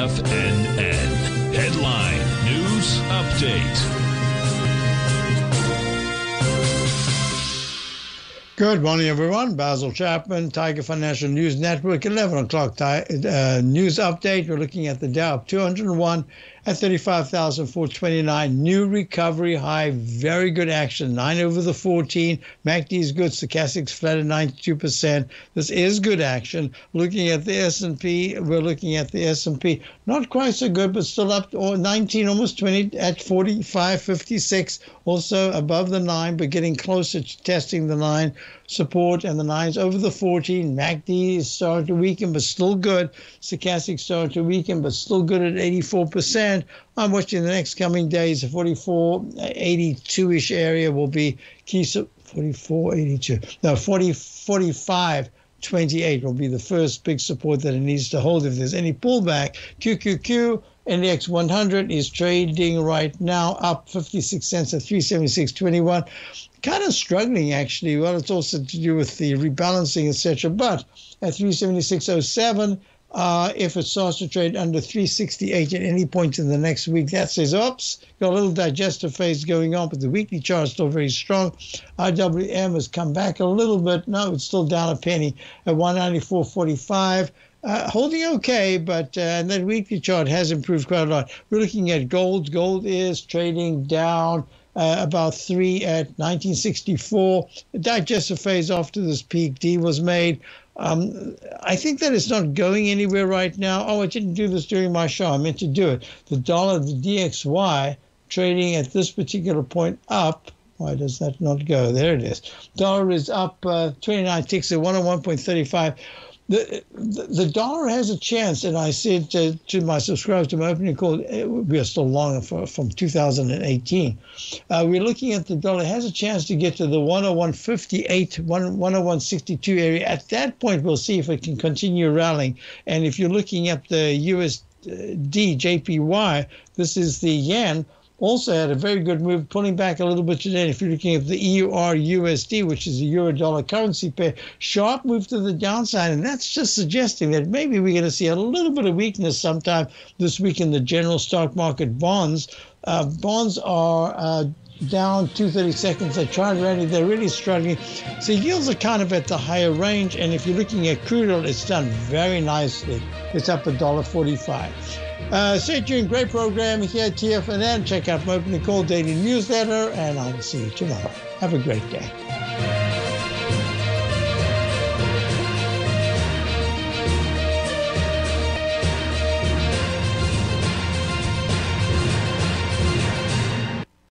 TFNN. Headline News Update. Good morning, everyone. Basil Chapman, Tiger Financial News Network, 11 o'clock uh, news update. We're looking at the Dow 201 at 35,429. New recovery high, very good action. 9 over the 14. MACD is good. Stochastics flat at 92%. This is good action. Looking at the S&P, we're looking at the S&P. Not quite so good, but still up or 19, almost 20 at 45.56. Also above the 9, but getting closer to testing the 9 support and the 9s over the 14. MACD is starting to weaken, but still good. Stochastic starting to weaken, but still good at 84%. I'm watching the next coming days. The 44, 82 ish area will be key. 44, 82. No, 40, 45. 28 will be the first big support that it needs to hold if there's any pullback. QQQ Index 100 is trading right now up 56 cents at 376.21. Kind of struggling actually. Well, it's also to do with the rebalancing, etc. But at 376.07, uh, if it starts to trade under 368 at any point in the next week, that says, oops, got a little digestive phase going on, but the weekly chart is still very strong. IWM has come back a little bit. No, it's still down a penny at 194.45. Uh, holding okay, but uh, and that weekly chart has improved quite a lot. We're looking at gold. Gold is trading down uh, about three at 1964. The digestive phase after this peak D was made. Um, I think that it's not going anywhere right now. Oh, I didn't do this during my show. I meant to do it. The dollar, the DXY, trading at this particular point up. Why does that not go? There it is. Dollar is up uh, 29 ticks at 101.35 the, the, dollar has a chance, and I said to, to my subscribers to my opening call, we are still long for, from 2018. Uh, we're looking at the dollar has a chance to get to the 101.58, 101.62 area. At that point, we'll see if it can continue rallying. And if you're looking at the USD JPY, this is the yen also had a very good move, pulling back a little bit today. If you're looking at the EUR USD, which is a euro dollar currency pair, sharp move to the downside. And that's just suggesting that maybe we're going to see a little bit of weakness sometime this week in the general stock market bonds. Uh, bonds are uh, down 230 seconds. They're tried already. They're really struggling. So yields are kind of at the higher range. And if you're looking at crude oil, it's done very nicely. It's up a dollar 45. Uh, stay tuned. Great program here at TFNN. Check out my call daily newsletter, and I'll see you tomorrow. Have a great day.